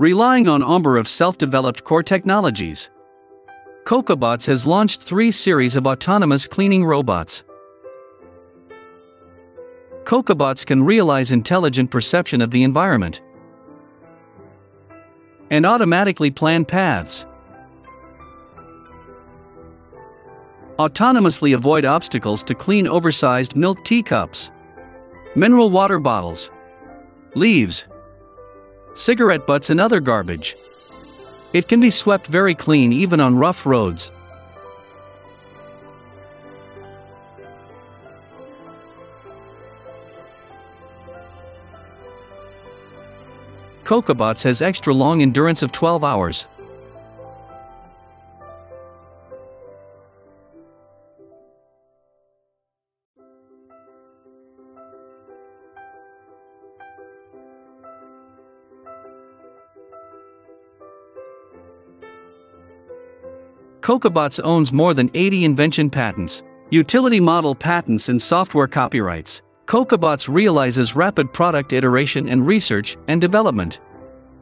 Relying on Umber of self-developed core technologies, Kokobots has launched three series of autonomous cleaning robots. Kokobots can realize intelligent perception of the environment and automatically plan paths. Autonomously avoid obstacles to clean oversized milk teacups, mineral water bottles, leaves, cigarette butts, and other garbage. It can be swept very clean even on rough roads. Kokobots has extra long endurance of 12 hours. Kokobots owns more than 80 invention patents, utility model patents and software copyrights. Kokobots realizes rapid product iteration and research and development.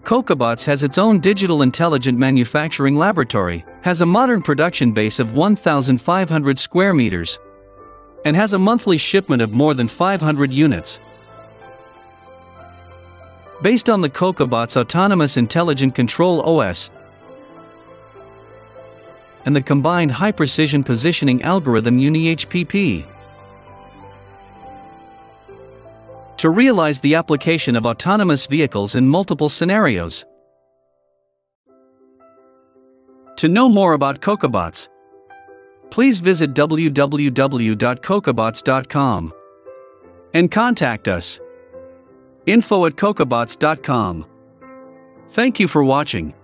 Kokobots has its own digital intelligent manufacturing laboratory, has a modern production base of 1,500 square meters, and has a monthly shipment of more than 500 units. Based on the Kokobots Autonomous Intelligent Control OS, and the combined high precision positioning algorithm UniHPP. To realize the application of autonomous vehicles in multiple scenarios. To know more about Kokobots, please visit www.kokobots.com and contact us. Info at kokobots.com. Thank you for watching.